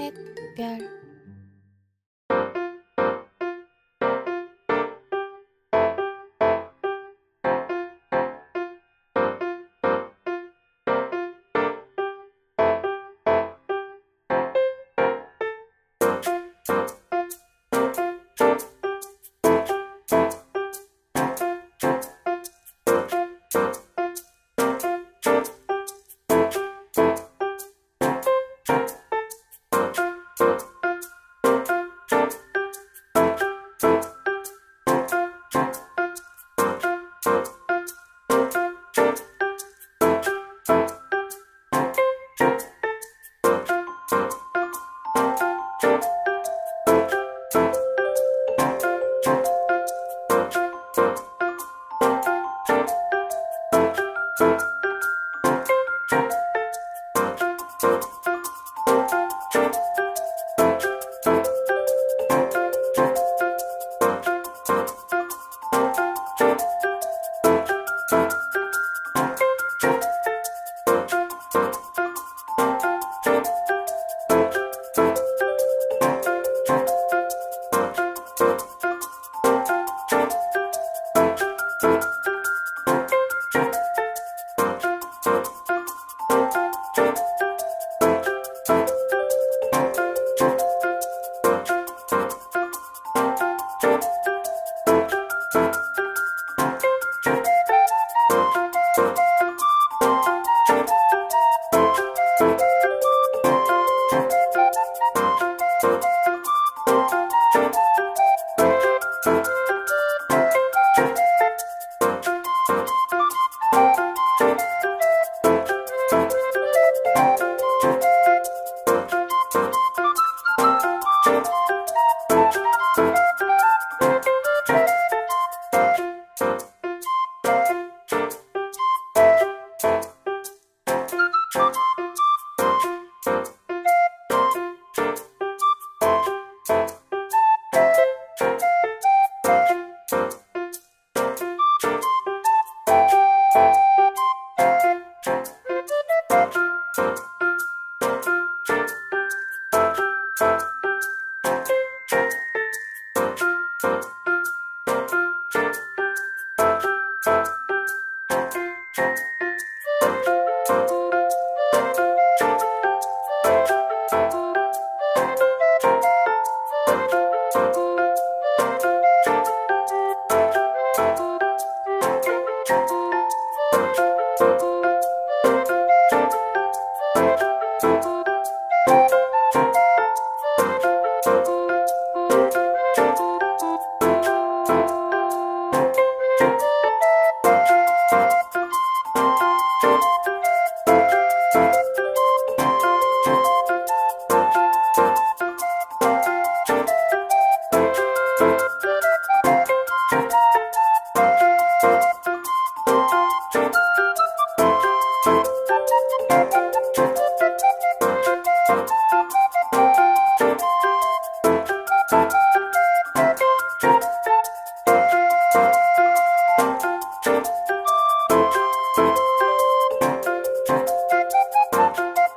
셋, 별. You Thank you. Thank you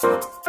Thank you.